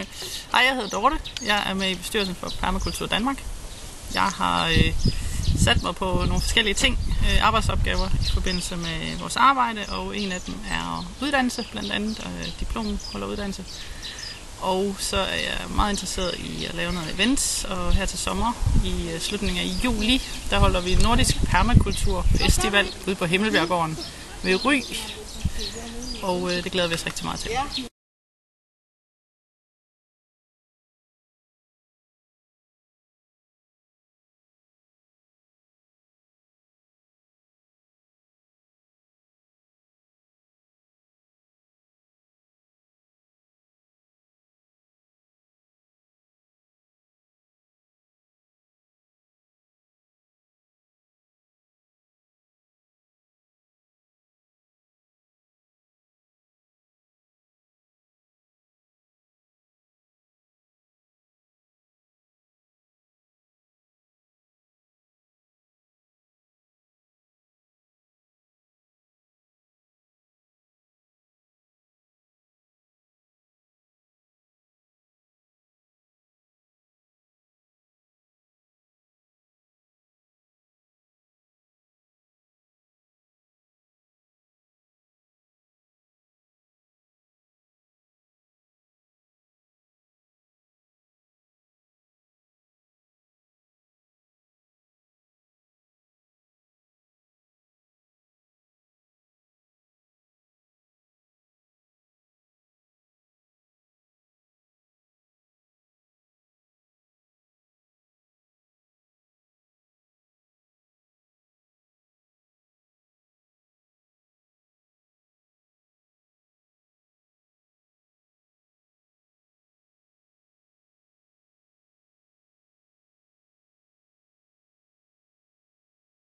Hej, jeg hedder Dorte. Jeg er med i bestyrelsen for Permakultur Danmark. Jeg har øh, sat mig på nogle forskellige ting, øh, arbejdsopgaver i forbindelse med vores arbejde, og en af dem er uddannelse, blandt andet øh, diplomholderuddannelse. Og så er jeg meget interesseret i at lave noget events, og her til sommer i øh, slutningen af juli, der holder vi Nordisk Permakultur Festival ude på Himmelbjerggården ved Ry. Og øh, det glæder vi os rigtig meget til.